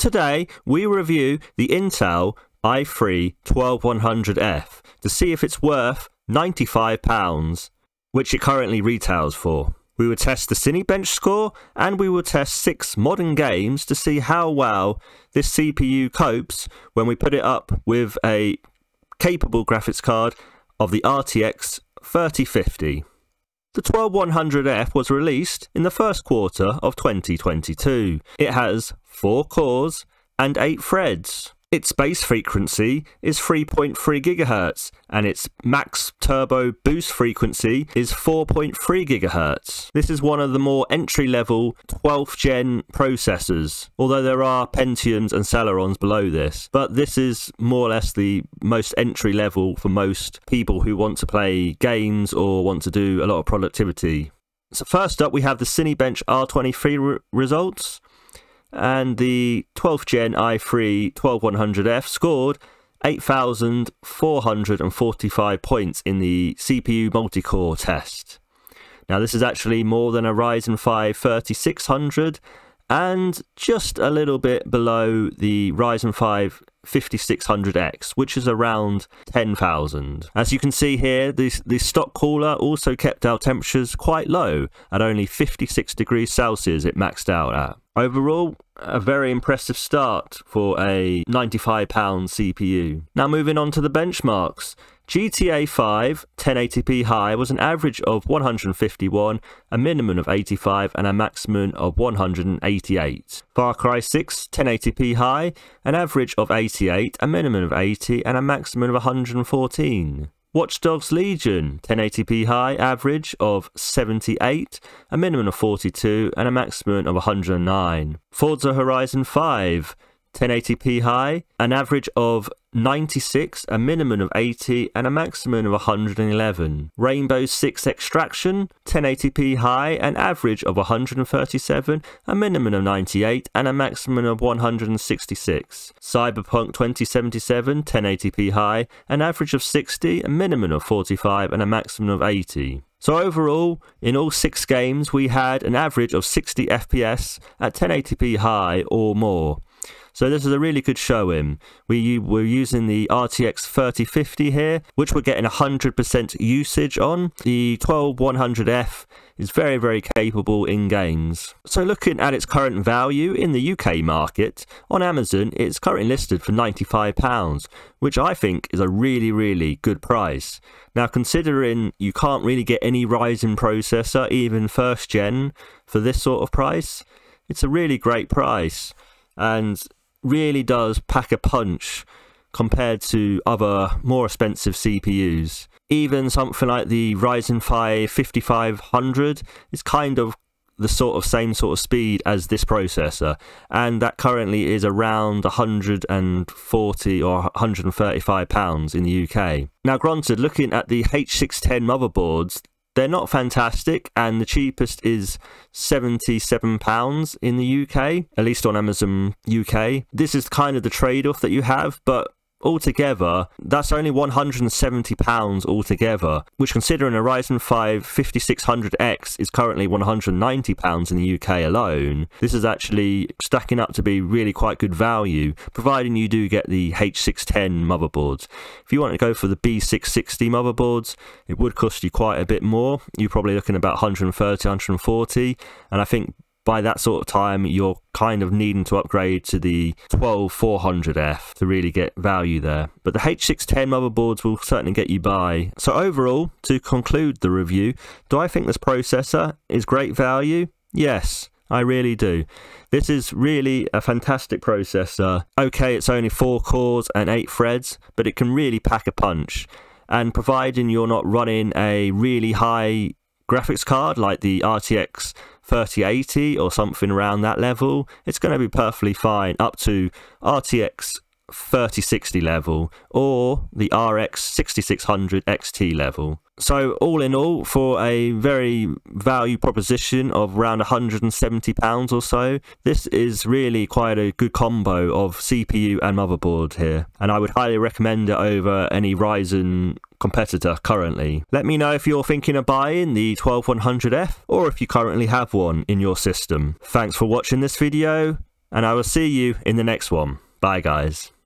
Today, we review the Intel i3 12100F to see if it's worth £95, which it currently retails for. We will test the Cinebench score and we will test six modern games to see how well this CPU copes when we put it up with a capable graphics card of the RTX 3050. The 12100F was released in the first quarter of 2022. It has 4 cores and 8 threads. Its base frequency is 3.3 GHz and its max turbo boost frequency is 4.3 GHz. This is one of the more entry level 12th gen processors, although there are Pentiums and Celerons below this, but this is more or less the most entry level for most people who want to play games or want to do a lot of productivity. So first up we have the Cinebench R23 re results and the 12th gen i3 12100F scored 8,445 points in the CPU multi-core test. Now this is actually more than a Ryzen 5 3600 and just a little bit below the Ryzen 5 5600X, which is around 10,000. As you can see here, the, the stock cooler also kept our temperatures quite low at only 56 degrees Celsius it maxed out at. Overall, a very impressive start for a £95 CPU. Now moving on to the benchmarks. GTA 5 1080p high was an average of 151, a minimum of 85 and a maximum of 188. Far Cry 6 1080p high, an average of 88, a minimum of 80 and a maximum of 114. Watch Dogs Legion, 1080p high, average of 78, a minimum of 42, and a maximum of 109. Forza Horizon 5, 1080p high, an average of 96, a minimum of 80, and a maximum of 111. Rainbow Six Extraction, 1080p high, an average of 137, a minimum of 98, and a maximum of 166. Cyberpunk 2077, 1080p high, an average of 60, a minimum of 45, and a maximum of 80. So overall, in all six games, we had an average of 60 FPS at 1080p high or more. So this is a really good showing. We, we're using the RTX 3050 here, which we're getting 100% usage on. The 12100F is very, very capable in games. So looking at its current value in the UK market, on Amazon it's currently listed for £95, which I think is a really, really good price. Now considering you can't really get any Ryzen processor, even first gen, for this sort of price, it's a really great price. And really does pack a punch compared to other more expensive CPUs. Even something like the Ryzen 5 5500 is kind of the sort of same sort of speed as this processor and that currently is around 140 or 135 pounds in the UK. Now granted looking at the H610 motherboards they're not fantastic, and the cheapest is £77 in the UK, at least on Amazon UK. This is kind of the trade off that you have, but altogether, that's only £170 altogether, which considering a Ryzen 5 5600X is currently £190 in the UK alone, this is actually stacking up to be really quite good value, providing you do get the H610 motherboards. If you want to go for the B660 motherboards, it would cost you quite a bit more. You're probably looking about 130, 140, and I think by that sort of time, you're kind of needing to upgrade to the 12400F to really get value there. But the H610 motherboards will certainly get you by. So overall, to conclude the review, do I think this processor is great value? Yes. I really do. This is really a fantastic processor. Okay, it's only 4 cores and 8 threads, but it can really pack a punch. And providing you're not running a really high graphics card like the RTX 3080 or something around that level, it's going to be perfectly fine up to RTX 3060 level or the RX 6600 XT level. So all in all, for a very value proposition of around 170 pounds or so, this is really quite a good combo of CPU and motherboard here, and I would highly recommend it over any Ryzen competitor currently. Let me know if you're thinking of buying the 12100F or if you currently have one in your system. Thanks for watching this video and I will see you in the next one. Bye, guys.